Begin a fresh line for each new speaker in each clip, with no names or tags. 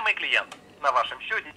Уважаемый клиент, на вашем счете...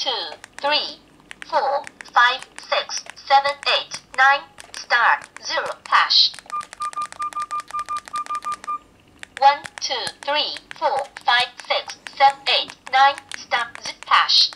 two, three, four, five, six, seven, eight, nine, star, zero, hash. One, two, three, four, five, six, seven, eight, nine, star, zip hash.